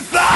It's not!